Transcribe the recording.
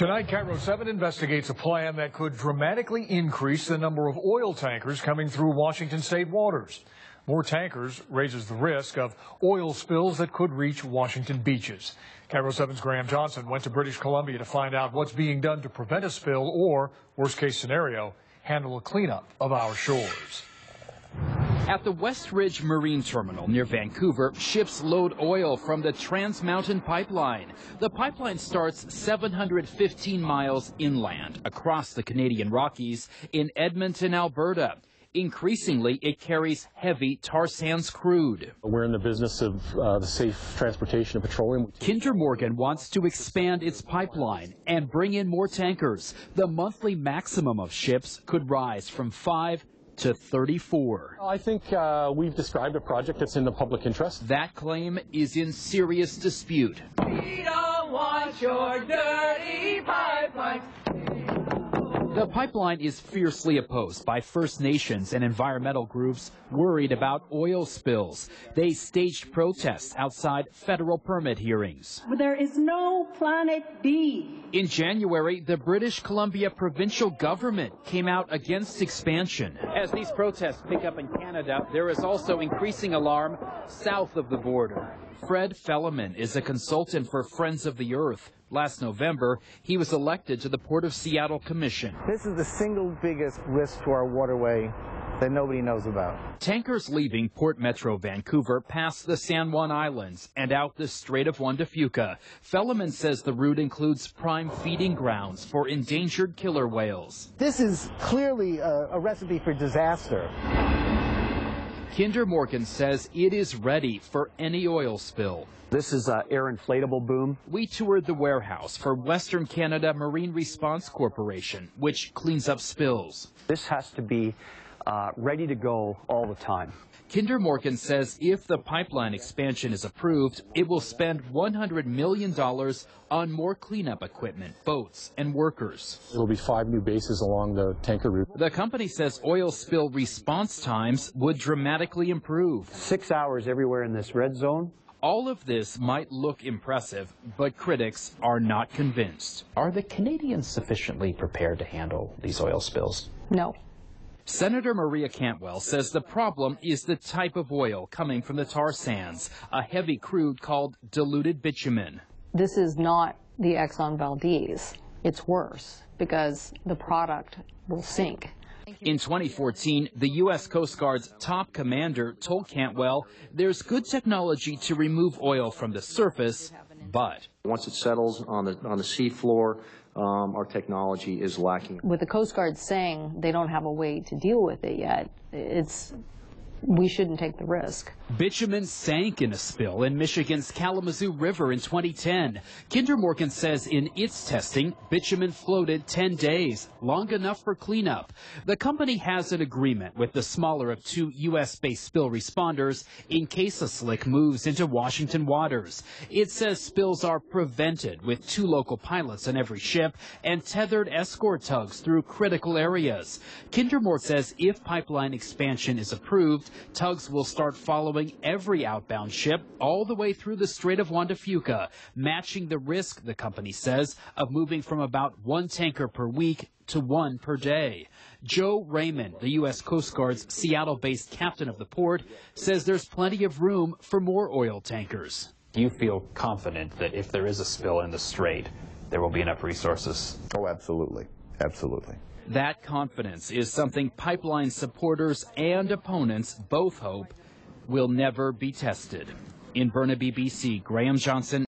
Tonight, KIRO 7 investigates a plan that could dramatically increase the number of oil tankers coming through Washington state waters. More tankers raises the risk of oil spills that could reach Washington beaches. KIRO 7's Graham Johnson went to British Columbia to find out what's being done to prevent a spill or, worst case scenario, handle a cleanup of our shores. At the Westridge Marine Terminal near Vancouver, ships load oil from the Trans Mountain Pipeline. The pipeline starts 715 miles inland across the Canadian Rockies in Edmonton, Alberta. Increasingly, it carries heavy tar sands crude. We're in the business of uh, the safe transportation of petroleum. Kinder Morgan wants to expand its pipeline and bring in more tankers. The monthly maximum of ships could rise from five to 34. I think uh, we've described a project that's in the public interest. That claim is in serious dispute. We don't want your dirty pipeline. The pipeline is fiercely opposed by First Nations and environmental groups worried about oil spills. They staged protests outside federal permit hearings. There is no planet B. In January, the British Columbia provincial government came out against expansion. As these protests pick up in Canada, there is also increasing alarm south of the border. Fred Felleman is a consultant for Friends of the Earth. Last November, he was elected to the Port of Seattle Commission. This is the single biggest risk to our waterway that nobody knows about. Tankers leaving Port Metro Vancouver pass the San Juan Islands and out the Strait of Juan de Fuca. Felleman says the route includes prime feeding grounds for endangered killer whales. This is clearly a, a recipe for disaster. Kinder Morgan says it is ready for any oil spill. This is an air inflatable boom. We toured the warehouse for Western Canada Marine Response Corporation, which cleans up spills. This has to be uh, ready to go all the time. Kinder Morgan says if the pipeline expansion is approved, it will spend $100 million on more cleanup equipment, boats, and workers. There will be five new bases along the tanker route. The company says oil spill response times would dramatically improve. Six hours everywhere in this red zone. All of this might look impressive, but critics are not convinced. Are the Canadians sufficiently prepared to handle these oil spills? No. Senator Maria Cantwell says the problem is the type of oil coming from the tar sands, a heavy crude called diluted bitumen. This is not the Exxon Valdez. It's worse because the product will sink. In 2014, the U.S. Coast Guard's top commander told Cantwell there's good technology to remove oil from the surface, but once it settles on the on the seafloor, um, our technology is lacking. With the Coast Guard saying they don't have a way to deal with it yet, it's we shouldn't take the risk. Bitumen sank in a spill in Michigan's Kalamazoo River in 2010. Kinder Morgan says in its testing, bitumen floated 10 days, long enough for cleanup. The company has an agreement with the smaller of two U.S.-based spill responders in case a slick moves into Washington waters. It says spills are prevented with two local pilots on every ship and tethered escort tugs through critical areas. Kinder Morgan says if pipeline expansion is approved, tugs will start following every outbound ship all the way through the Strait of Juan de Fuca, matching the risk, the company says, of moving from about one tanker per week to one per day. Joe Raymond, the U.S. Coast Guard's Seattle based captain of the port, says there's plenty of room for more oil tankers. Do you feel confident that if there is a spill in the strait, there will be enough resources? Oh, absolutely. Absolutely. That confidence is something pipeline supporters and opponents both hope will never be tested. In Burnaby, BC, Graham Johnson,